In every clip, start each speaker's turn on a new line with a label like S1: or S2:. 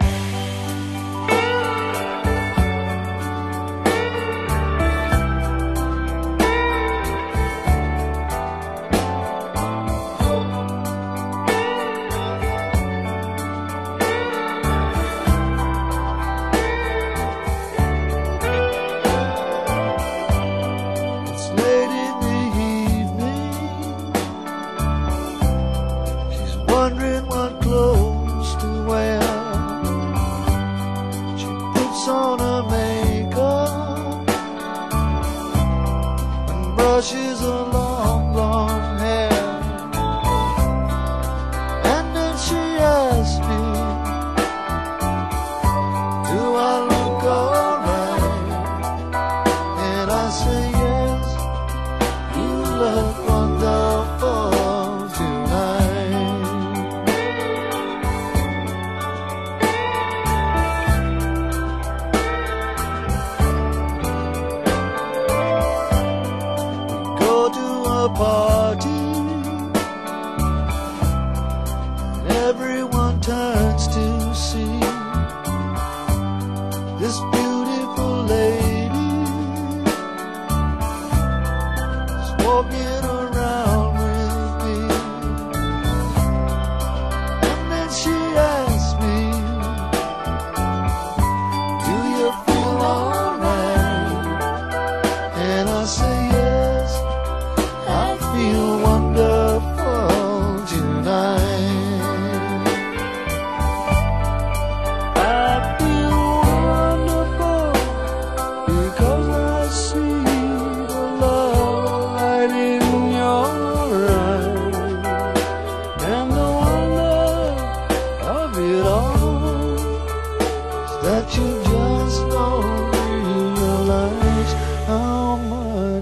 S1: you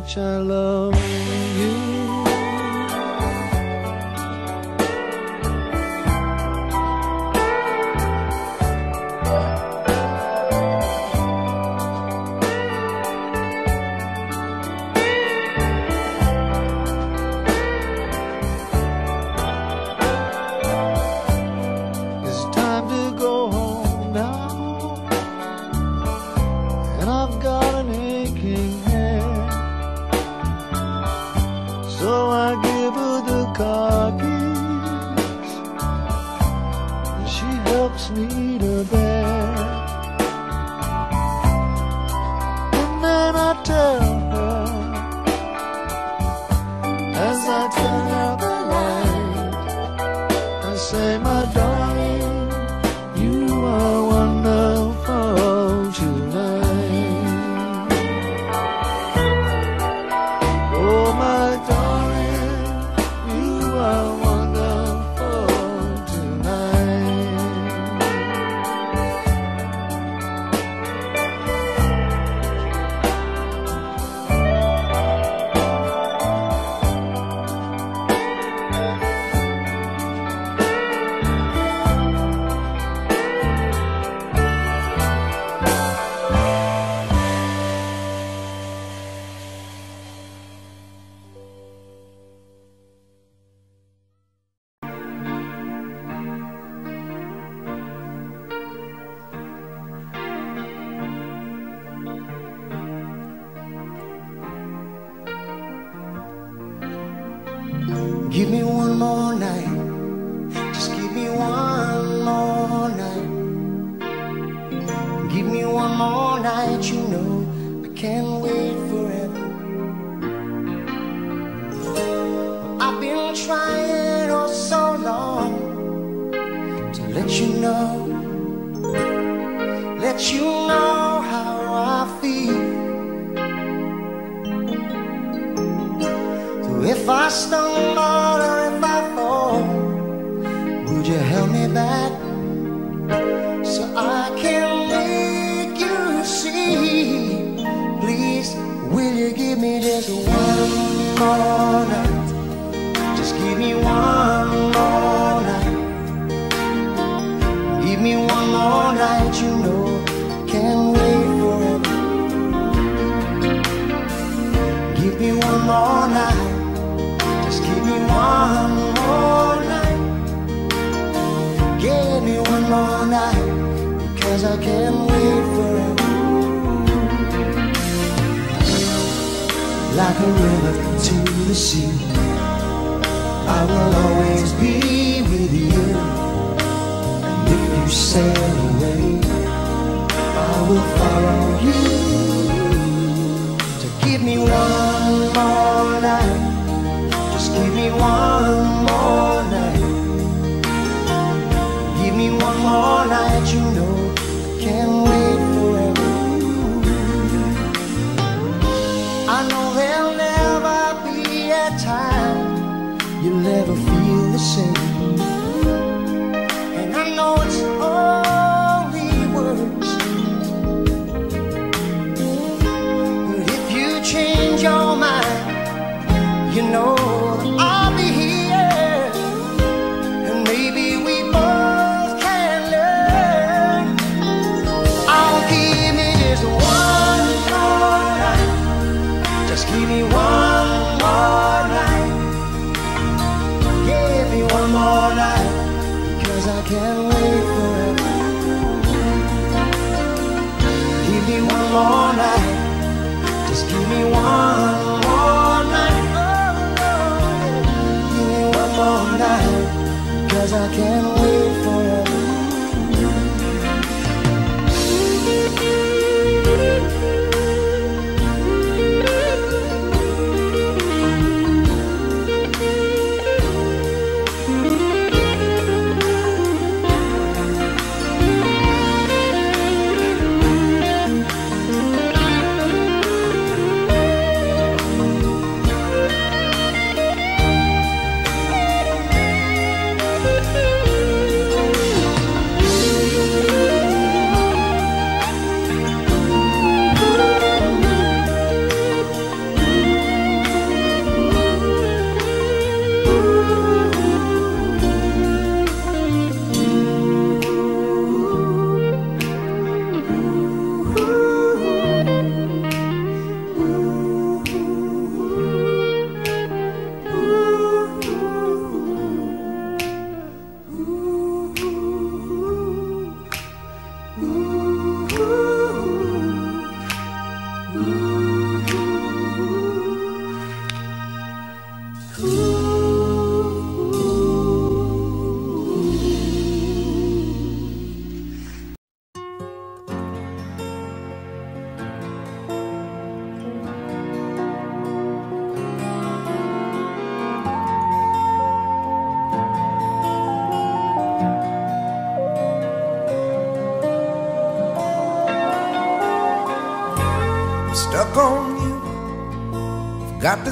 S1: much I love you. you
S2: know, let you know how I feel. So if I stumble. more night. Just give me one more night. Give me one more night. Because I can't wait forever. Like a river to the sea. I will always be with you. And if you sail away, I will follow you. Me one more night. Just give me one more night. Give me one more night, you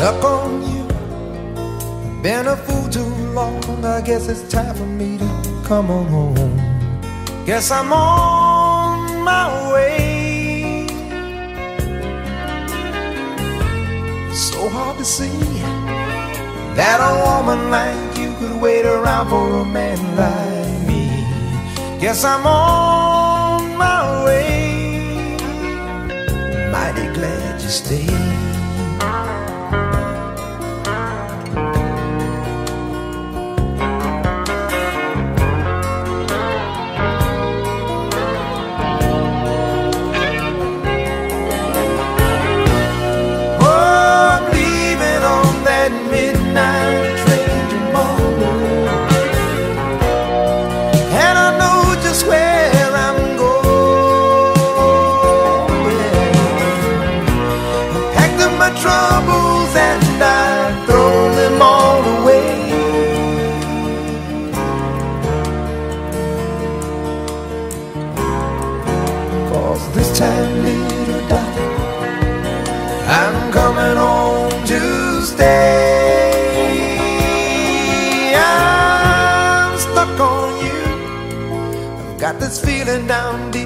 S2: Stuck on you. Been a fool too long. I guess it's time for me to come on home. Guess I'm on my way. So hard to see that a woman like you could wait around for a man like me. Guess I'm on my way. Mighty glad you stayed.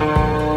S3: Thank you.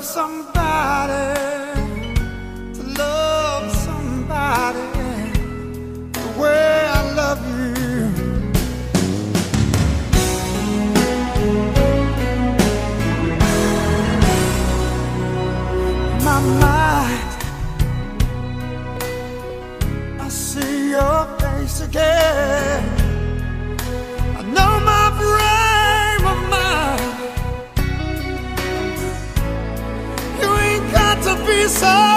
S3: love
S4: somebody, to love somebody the way I love you. My mind, I see your face again.
S5: sun.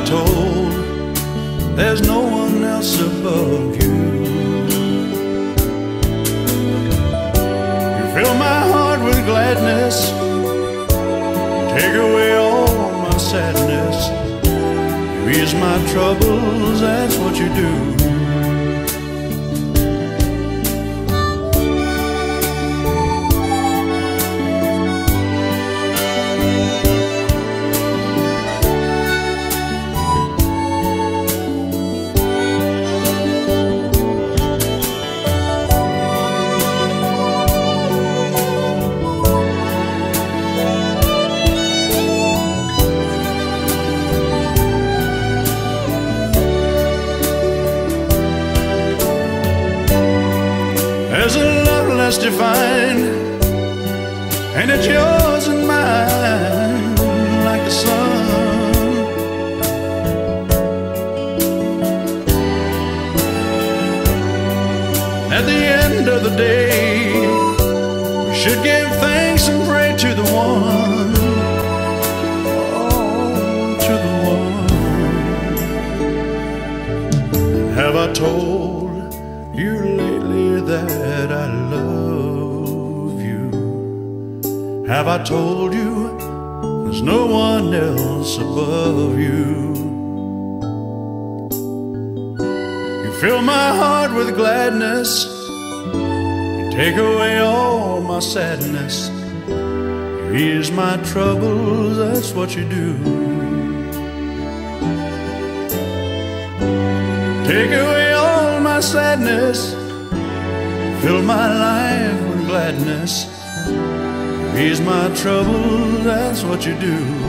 S5: I told There's no one else above you. You fill my heart with gladness Take away all my sadness. You ease my troubles, that's what you do. divine told you there's no one else above you. You fill my heart with gladness, you take away all my sadness, you ease my troubles, that's what you do. Take away all my sadness, fill my life with gladness. Here's my trouble, that's what you do.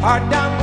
S6: Heart
S3: down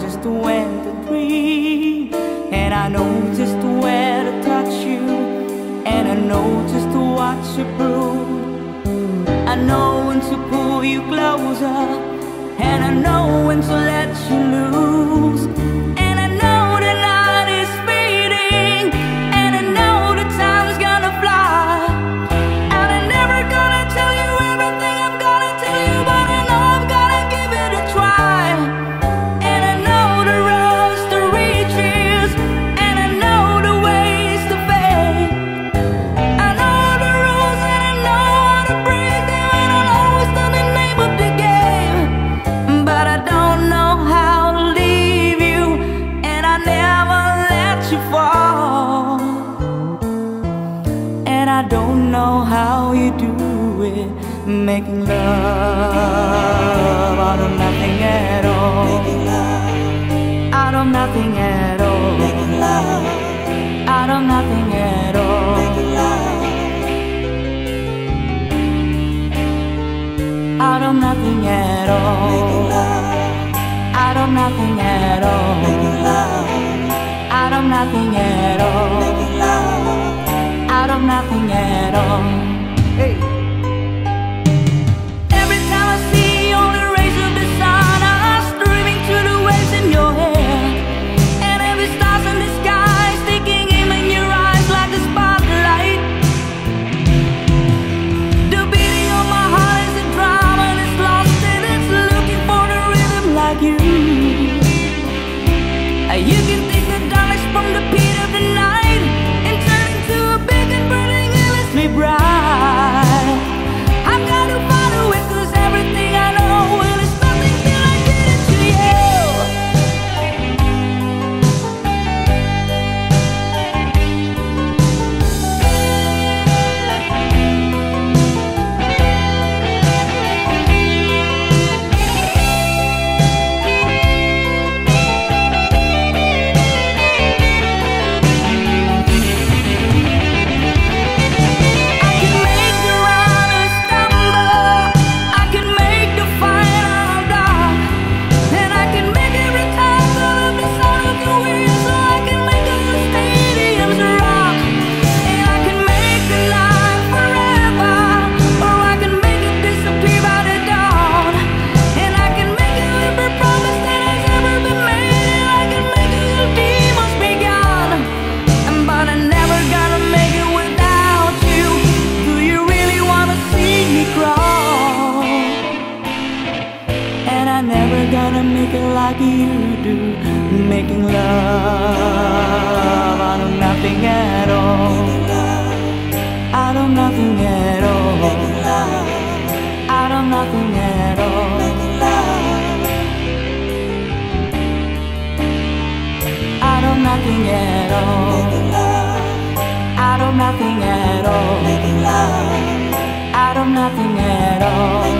S1: just
S3: when
S2: to
S6: dream. And I know just nothing at all. Hey. Out of nothing at all.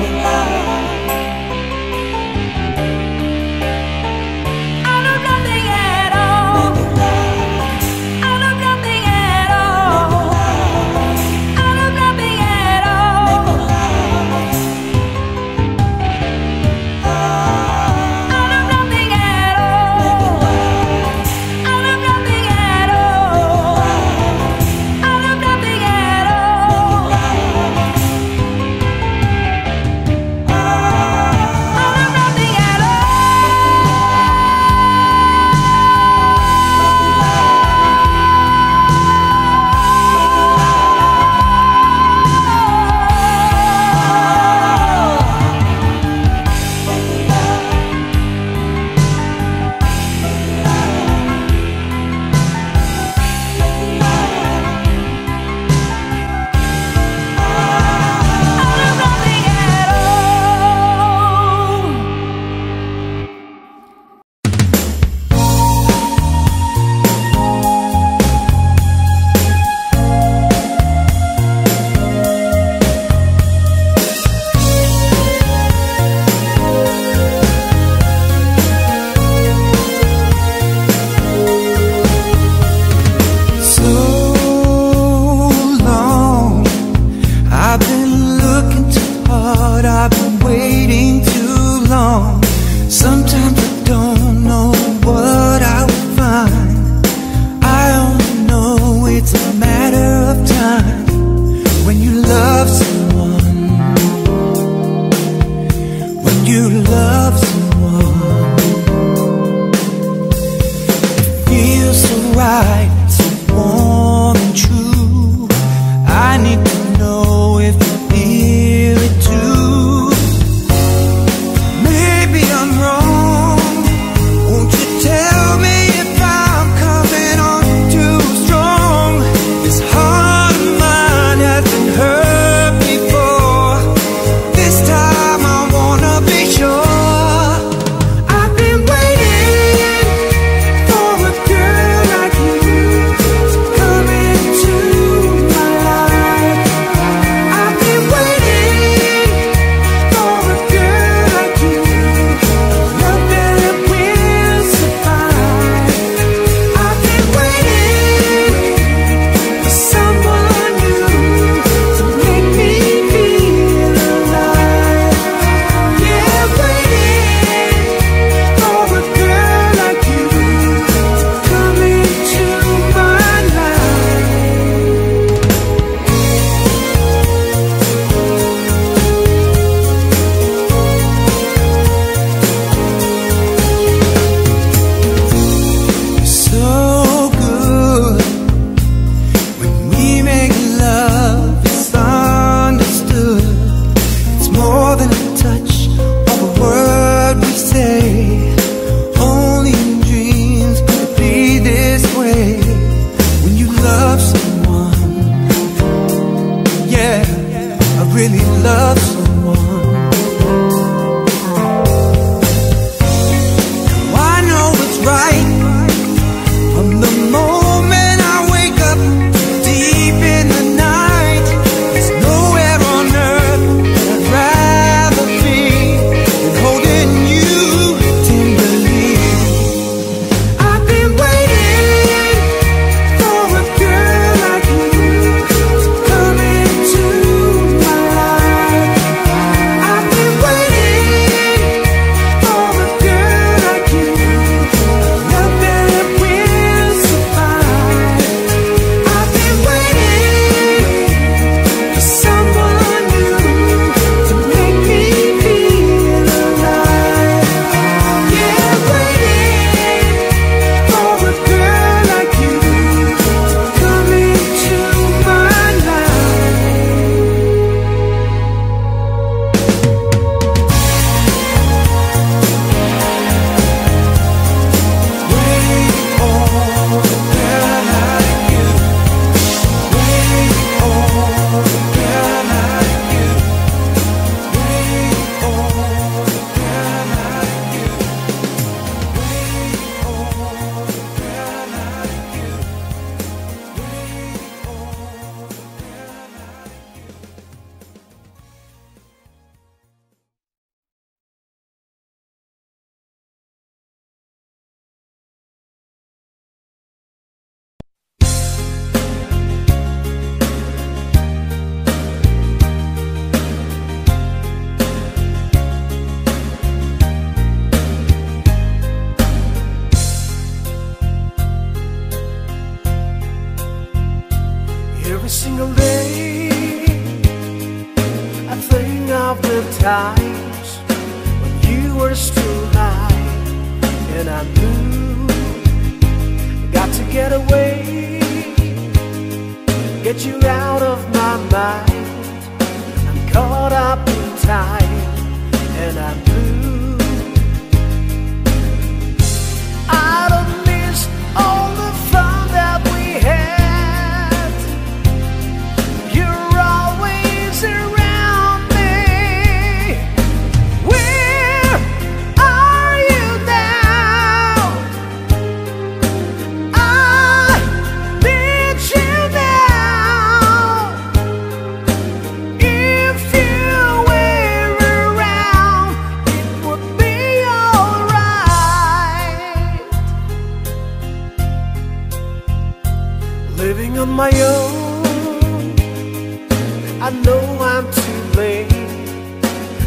S7: too late.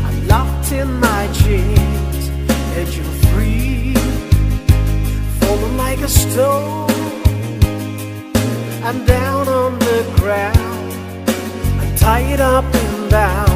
S7: I'm locked in my chains, and you're free, falling like a stone. I'm down on the ground, I'm tied up and bound.